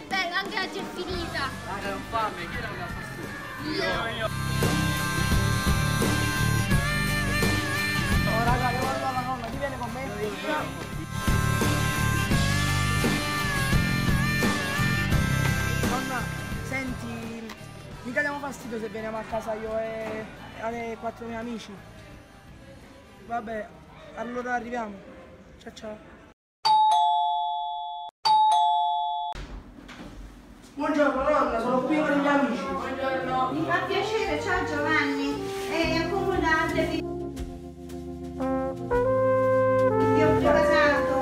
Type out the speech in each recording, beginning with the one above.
che bello, anche oggi è finita. Raga, non fame, chi era che la fa su? Io. io. Oh raga, devo andare alla nonna, chi viene con me? Nonna, senti, mica diamo fastidio se veniamo a casa io e alle quattro miei amici. Vabbè, allora arriviamo. Ciao ciao. Buongiorno nonna, sono qui con i miei amici. Buongiorno. Mi fa piacere, ciao Giovanni. E accomodatevi. Vi ho preparato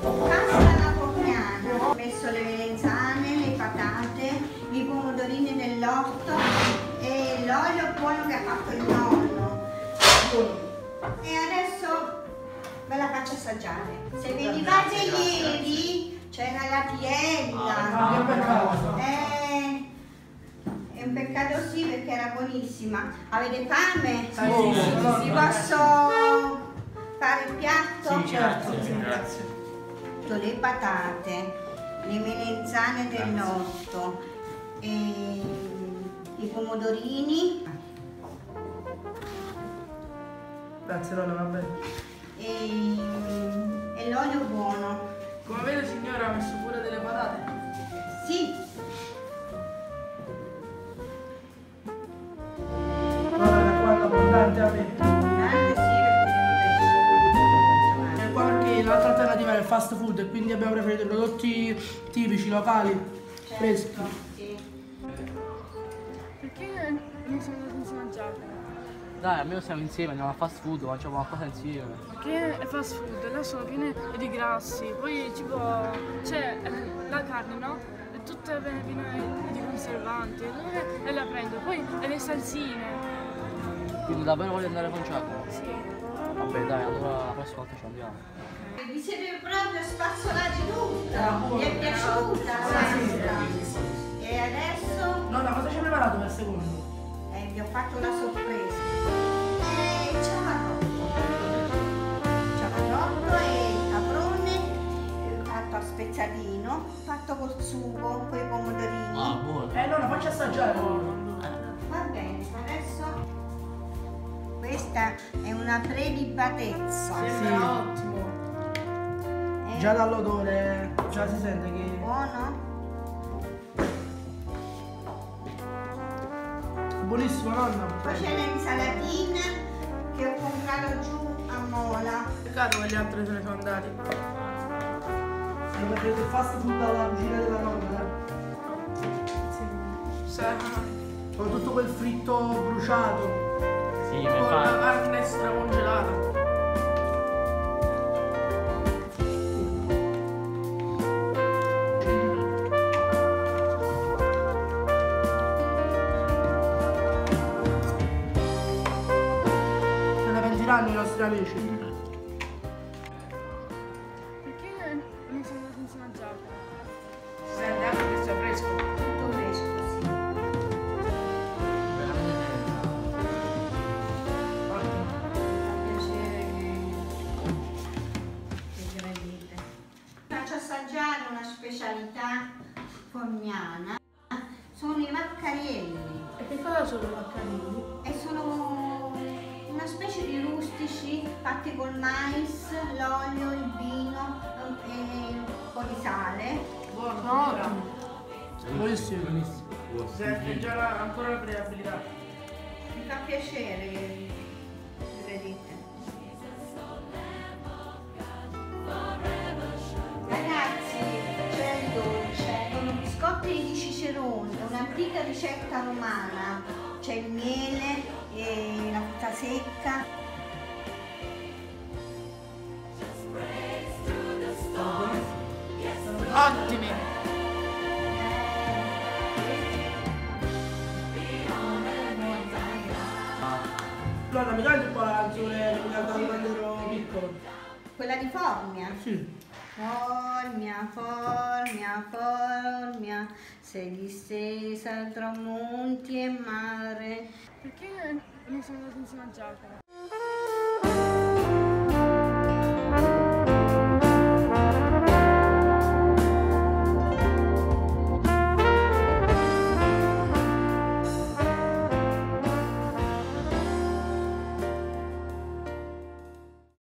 una pasta napoletana. Ho messo le melenzane, le patate, i pomodorini dell'orto e l'olio buono che ha fatto il nonno. E adesso ve la faccio assaggiare. Se venivate ieri c'era la tiella. Che peccato. Eh, è un peccato sì perché era buonissima. Avete fame? Sì, sì, Vi posso fare il piatto? certo. grazie. Metto le patate, le melenzane dell'orto, e i pomodorini Grazie nonna, va bene. Prodotti tipici, locali, freschi. Sì. Perché non siamo andati insieme a Giacomo? Dai, almeno siamo insieme, andiamo a fast food, facciamo qualcosa insieme. Perché è fast food, là sono piene di grassi, poi tipo c'è la carne, no? È tutta piena di conservanti, e la prendo? Poi e le salsine. Quindi davvero voglio andare con Giacomo? Sì. Vabbè dai, allora la prossima volta ci andiamo. Vi siete proprio spazzolati tutta. Vi è piaciuta? E adesso Nonna, cosa ci hai preparato per secondo? eh, vi ho fatto una sorpresa. Eh, ciabattotto. Ciabattotto e il caprone fatto a spezzatino, fatto col sugo, con i pomodorini. buono. Eh nonna, facci assaggiare. Va bene, adesso questa è una prelibatezza. Sembra ottimo. Già dall'odore già si sente che... buono? Buonissimo nonna. Poi c'è l'insalatina che ho comprato giù a Mola. Peccato che gli altri se ne sono andati. Se preferite il fast food alla cucina della nonna, eh? Sì. Con tutto quel fritto bruciato. Sì, Con la carne stracongelata. Pentiranno i nostri amici. Perché non siamo andati insieme a Giacomo? Senti anche che sia fresco. Tutto fresco, sì. Fa piacere che, che gradite. Faccio assaggiare una specialità formiana. Sono i maccarielli. E che cosa sono i maccarini? E sono rustici fatti col mais, l'olio, il vino e un po' di sale. Buono. Buonissimo. Buonissimo. Senti già la- ancora la creabilità. Mi fa piacere vedete. Ragazzi, c'è il dolce, sono biscotti di Cicerone, un'antica ricetta romana. C'è il miele e la frutta secca. Guarda, mi dai un po' la canzone che mi cantavo quando ero piccolo? Quella di Formia. Sì. Formia, formia, formia, sei distesa tra monti e mare. Perché non siamo andati insieme a Giacomo?